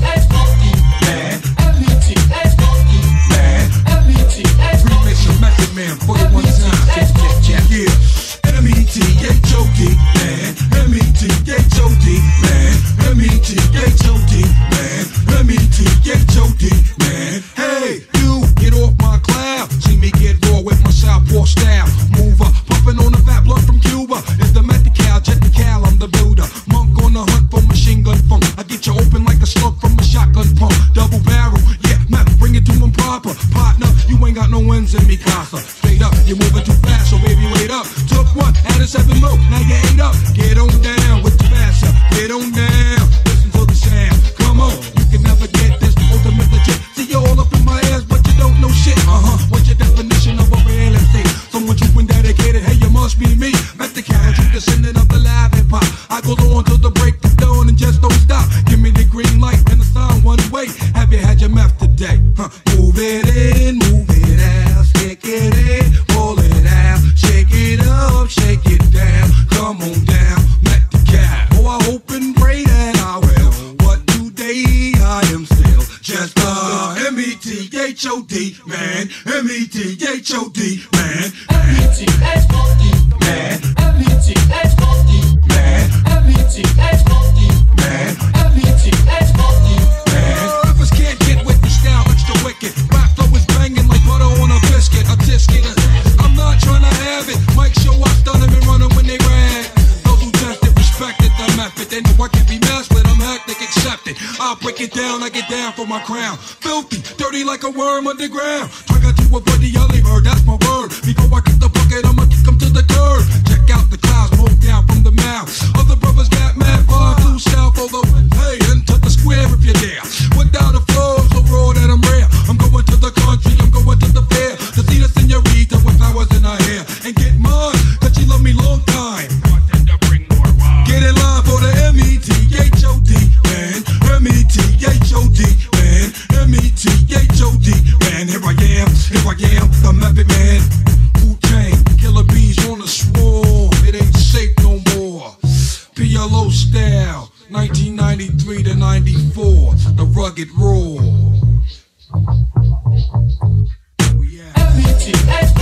Hey. got no wins in me casa. Straight up, you're moving too fast, so baby, wait up. Took one, had a seven more, now you ate up. Get on down with the faster, get on down. Listen for the sound, come on. H O D man, M E T H O D man, M E T H O D. just let them hectic accept it. I'll break it down, I get down for my crown. Filthy, dirty like a worm underground. Drink to a buddy, I leave her, that's my 1993 to 94, the rugged roar. Oh, we